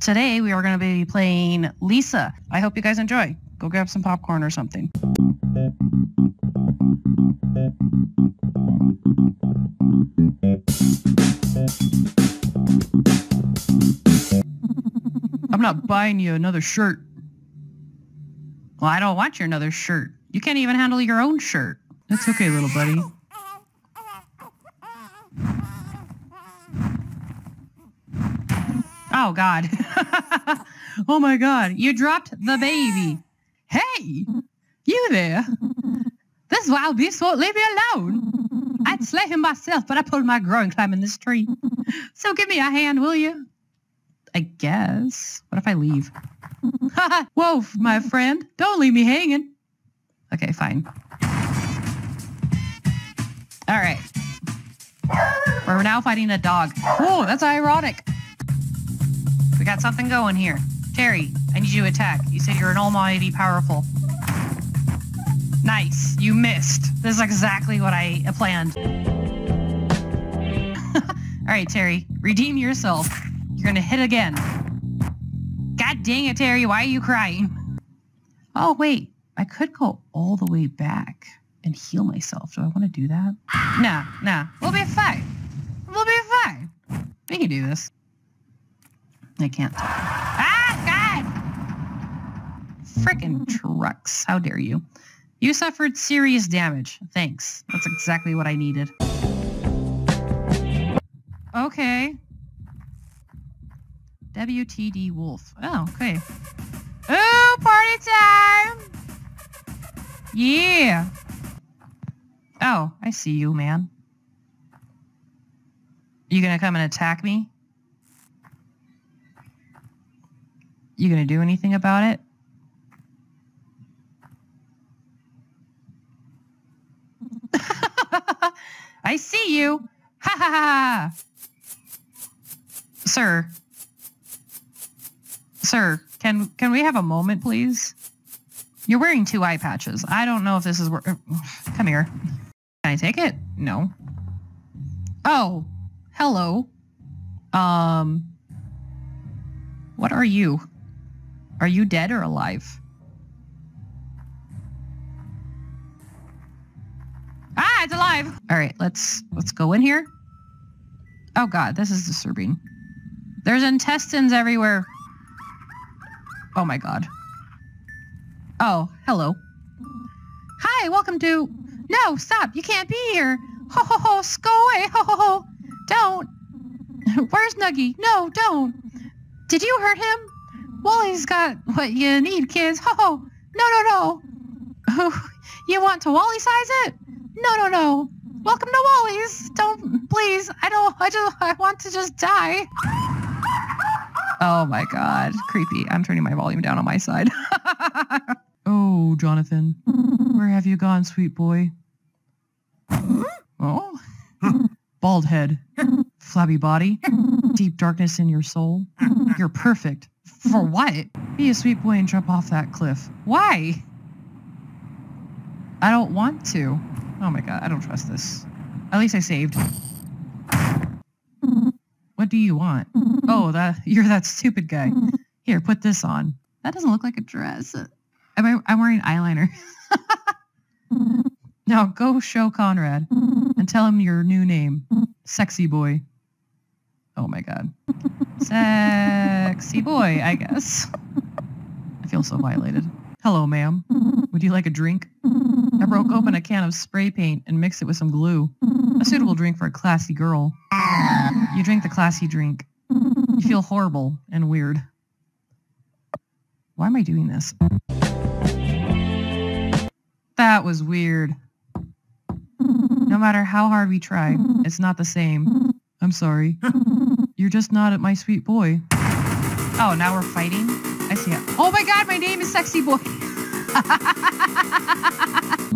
Today we are going to be playing Lisa. I hope you guys enjoy. Go grab some popcorn or something. I'm not buying you another shirt. Well, I don't want your another shirt. You can't even handle your own shirt. That's okay, little buddy. Oh, God. oh, my God. You dropped the baby. Hey, you there. This wild beast won't leave me alone. I'd slay him myself, but I pulled my groin climbing this tree. So give me a hand, will you? I guess. What if I leave? Whoa, my friend. Don't leave me hanging. Okay, fine. All right. We're now fighting a dog. Oh, that's ironic. Got something going here. Terry, I need you to attack. You said you're an almighty powerful. Nice. You missed. This is exactly what I uh, planned. All right, Terry. Redeem yourself. You're going to hit again. God dang it, Terry. Why are you crying? Oh, wait. I could go all the way back and heal myself. Do I want to do that? Nah, nah. We'll be fine. We'll be fine. We can do this. I can't. Ah, God! Frickin' trucks. How dare you. You suffered serious damage. Thanks. That's exactly what I needed. Okay. WTD Wolf. Oh, okay. Oh, party time! Yeah! Oh, I see you, man. You gonna come and attack me? You gonna do anything about it? I see you. Ha ha ha. Sir. Sir, can can we have a moment, please? You're wearing two eye patches. I don't know if this is where... Come here. Can I take it? No. Oh, hello. Um, what are you? Are you dead or alive? Ah, it's alive. All right, let's let's go in here. Oh god, this is disturbing. There's intestines everywhere. Oh my god. Oh, hello. Hi, welcome to... No, stop. You can't be here. Ho, ho, ho. Go away. Ho, ho, ho. Don't. Where's Nuggy? No, don't. Did you hurt him? Wally's got what you need, kids. Ho, ho. No, no, no. you want to Wally size it? No, no, no. Welcome to Wally's. Don't, please. I don't, I just, I want to just die. Oh my god. Creepy. I'm turning my volume down on my side. oh, Jonathan. Where have you gone, sweet boy? Oh? Bald head. Flabby body. Deep darkness in your soul. You're perfect. For what? Be a sweet boy and jump off that cliff. Why? I don't want to. Oh my god, I don't trust this. At least I saved. What do you want? Oh, that you're that stupid guy. Here, put this on. That doesn't look like a dress. Am I'm wearing eyeliner. now go show Conrad and tell him your new name. Sexy boy. Oh my god. Sexy boy, I guess. I feel so violated. Hello, ma'am. Would you like a drink? I broke open a can of spray paint and mixed it with some glue. A suitable drink for a classy girl. You drink the classy drink. You feel horrible and weird. Why am I doing this? That was weird. No matter how hard we try, it's not the same. I'm sorry. You're just not at my sweet boy. Oh, now we're fighting? I see it. Oh my god, my name is Sexy Boy.